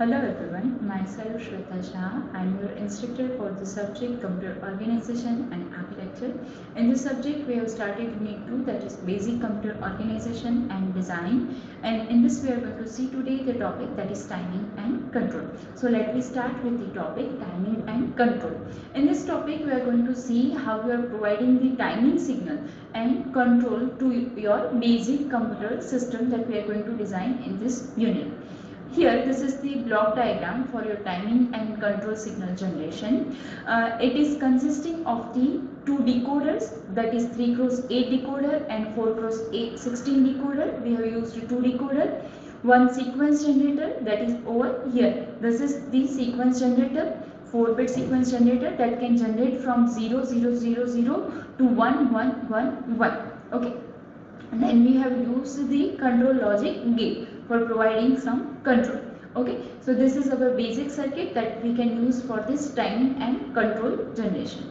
Hello everyone, myself Shweta Shah. I'm your instructor for the subject Computer Organization and Architecture. In this subject, we have started Unit 2 that is Basic Computer Organization and Design. And in this, we are going to see today the topic that is Timing and Control. So let me start with the topic Timing and Control. In this topic, we are going to see how we are providing the timing signal and control to your basic computer system that we are going to design in this unit. Here this is the block diagram for your timing and control signal generation. Uh, it is consisting of the two decoders that is 3 cross 8 decoder and 4 cross 8 16 decoder. We have used two decoder. One sequence generator that is over here. This is the sequence generator 4 bit sequence generator that can generate from 0 0 0 0 to 1 1 1 1. Okay. And then we have used the control logic gate for providing some control. Okay so this is our basic circuit that we can use for this timing and control generation.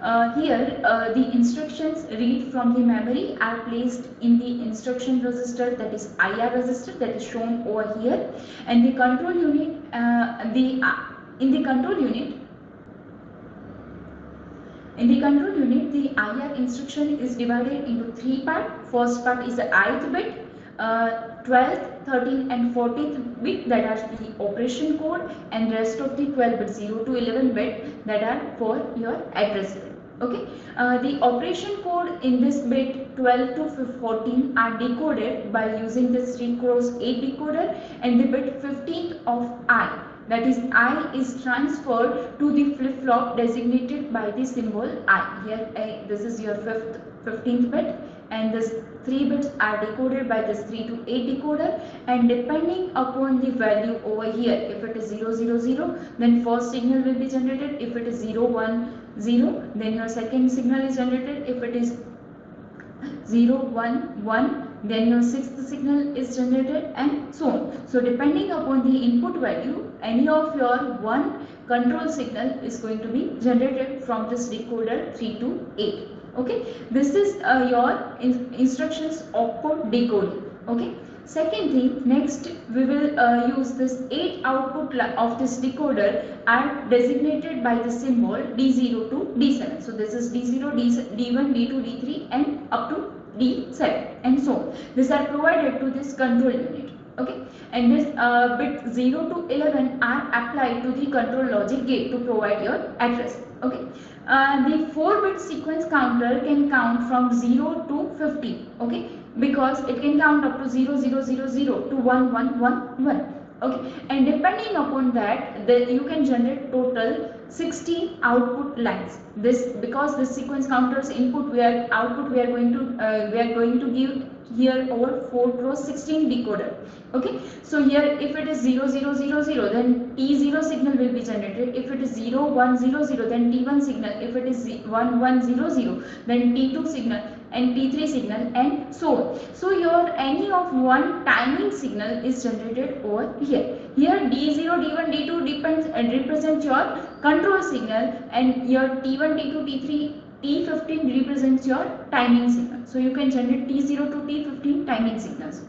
Uh, here uh, the instructions read from the memory are placed in the instruction register that is IR register that is shown over here. And the control unit uh, the uh, in the control unit in the control unit the IR instruction is divided into three parts first part is the ith bit uh, 12th, 13th and 14th bit that are the operation code and rest of the 12 bit 0 to 11 bit that are for your address. Okay, uh, the operation code in this bit 12 to 14 are decoded by using this 3 cross 8 decoder and the bit 15th of I that is I is transferred to the flip flop designated by the symbol I. Here I, this is your fifth 15th bit. And this 3 bits are decoded by this 3 to 8 decoder. And depending upon the value over here if it is 0 0 0 then first signal will be generated. If it is 0 1 0 then your second signal is generated. If it is 0 1 1 then your sixth signal is generated and so on. So depending upon the input value any of your one control signal is going to be generated from this decoder 3 to 8 okay? This is uh, your in instructions opcode decoding. Okay? Second thing next we will uh, use this 8 output of this decoder are designated by the symbol d0 to d7 so this is d0 d1 d2 d3 and up to d7 and so on these are provided to this control unit. Okay? And this uh, bit 0 to 11 are applied to the control logic gate to provide your address. Okay? Uh, the 4 bit sequence counter can count from 0 to 50 okay? Because it can count up to 0 0 0 0 to 1 1 1 1 okay? And depending upon that the, you can generate total 16 output lines. This because this sequence counters input we are output we are going to uh, we are going to give here over 4 cross 16 decoder. Okay? So here if it is 0 0 0 0 then t0 signal will be generated. If it is 0 1 0 0 then t1 signal. If it is 1 1 0 0 then t2 signal and t3 signal and so on. So your any of one timing signal is generated over here. Here d0 d1 d2 depends and represents your control signal and your t1 t2 t3 T15 represents your timing signal. So you can generate T0 to T15 timing signals.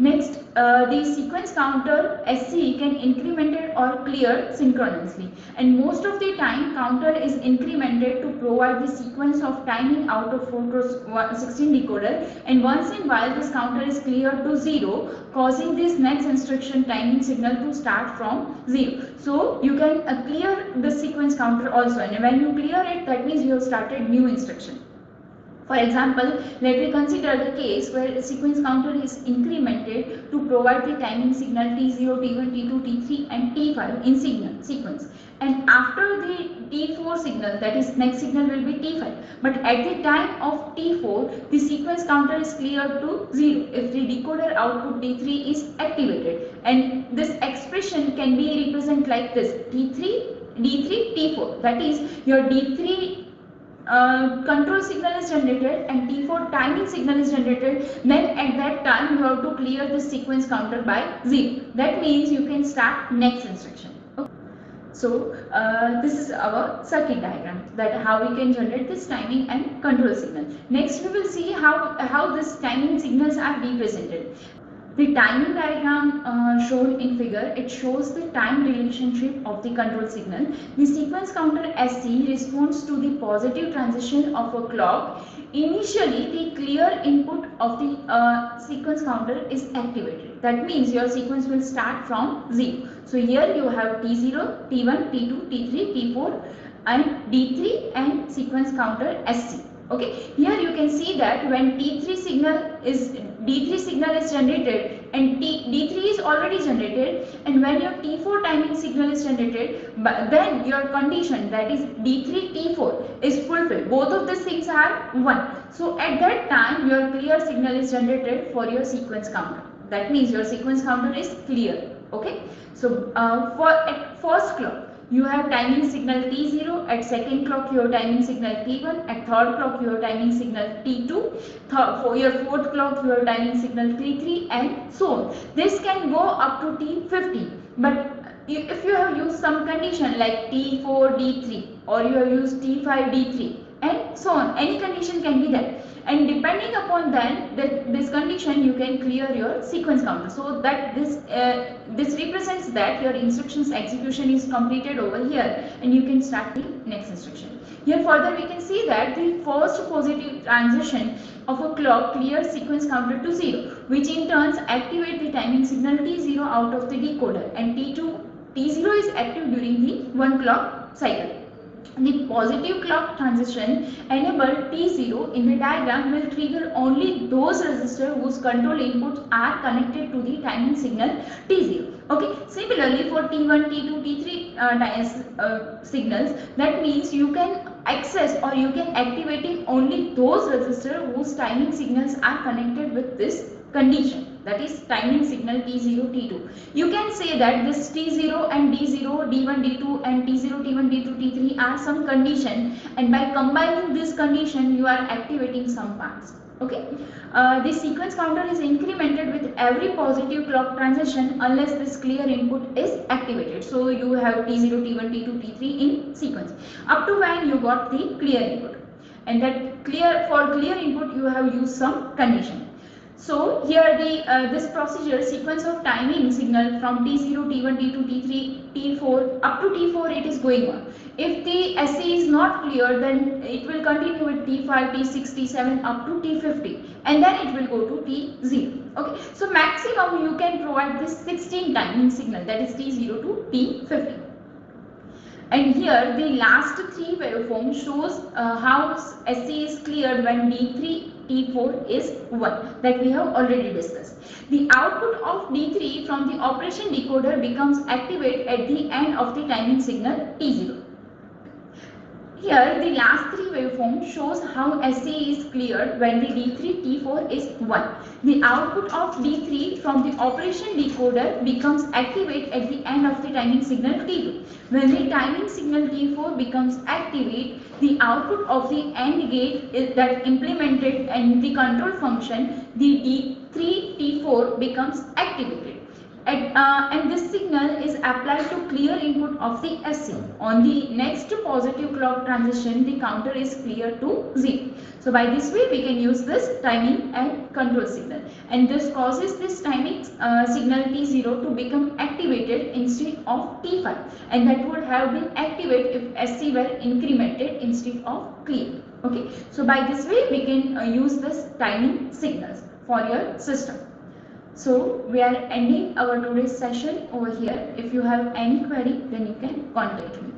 Next, uh, the sequence counter SC can incremented or clear synchronously and most of the time counter is incremented to provide the sequence of timing out of 4 cross 16 decoder and once in while this counter is cleared to 0 causing this next instruction timing signal to start from 0. So you can uh, clear the sequence counter also and when you clear it that means you have started new instruction. For example, let me consider the case where a sequence counter is incremented to provide the timing signal T0, T1, T2, T3 and T5 in signal sequence. And after the T4 signal, that is next signal will be T5. But at the time of T4, the sequence counter is cleared to 0 if the decoder output T3 is activated. And this expression can be represented like this T3, D3, T4. That is your D3 uh, control signal is generated and T4 timing signal is generated. Then at that time you have to clear the sequence counter by 0 that means you can start next instruction. So uh, this is our circuit diagram that how we can generate this timing and control signal. Next we will see how how this timing signals are represented The timing diagram uh, shown in figure, it shows the time relationship of the control signal. The sequence counter SC responds to the positive transition of a clock. Initially, the clear input of the uh, sequence counter is activated. That means your sequence will start from 0. So here you have T0, T1, T2, T3, T4 and D3 and sequence counter SC okay here you can see that when t3 signal is d3 signal is generated and T, d3 is already generated and when your t4 timing signal is generated then your condition that is d3 t4 is fulfilled. Both of these things are one. So at that time your clear signal is generated for your sequence counter. That means your sequence counter is clear. Okay? So uh, for at first clock you have timing signal T0, at second clock your timing signal T1, at third clock your timing signal T2, for your fourth clock your timing signal T3 and so on. This can go up to T50 but if you have used some condition like T4, D3 or you have used T5, D3 and so on any condition can be there and depending upon that, that this condition you can clear your sequence counter. So that this uh, this represents that your instructions execution is completed over here and you can start the next instruction. Here further we can see that the first positive transition of a clock clears sequence counter to 0 which in turns activate the timing signal T0 out of the decoder. And T2 T0 is active during the 1 clock cycle the positive clock transition enabled T0 in the diagram will trigger only those registers whose control inputs are connected to the timing signal T0. Okay, similarly for T1, T2, T3 uh, uh, signals, that means you can access or you can activating only those registers whose timing signals are connected with this condition that is timing signal T0, T2. You can say that this T0 and D0, D1, D2 and T0, T1, D2, T3 are some condition and by combining this condition you are activating some parts. Okay, uh, the sequence counter is incremented with every positive clock transition unless this clear input is activated. So you have T0, T1, T2, T3 in sequence up to when you got the clear input and that clear for clear input you have used some condition so here the uh, this procedure sequence of timing signal from T0, T1, T2, T3, T4 up to T4 it is going on. If the SE is not clear then it will continue with T5, T6, T7 up to T50 and then it will go to T0. Okay. So maximum you can provide this 16 timing signal that is T0 to T50. And here the last three waveform shows uh, how SC is cleared when D3 T4 is 1 that we have already discussed. The output of D3 from the operation decoder becomes activate at the end of the timing signal T0. Here the last three waveform shows how SA is cleared when the D3 T4 is 1. The output of D3 from the operation decoder becomes activate at the end of the timing signal T2. When the timing signal T4 becomes activate, the output of the AND gate is that implemented and the control function, the D3 T4 becomes activated and, uh, and this signal is applied to clear input of the SC. On the next positive clock transition, the counter is clear to 0. So by this way, we can use this timing and control signal. And this causes this timing uh, signal T0 to become activated instead of T5. And that would have been activated if SC were incremented instead of clear. Okay. So by this way, we can uh, use this timing signals for your system. So we are ending our today's session over here. If you have any query then you can contact me.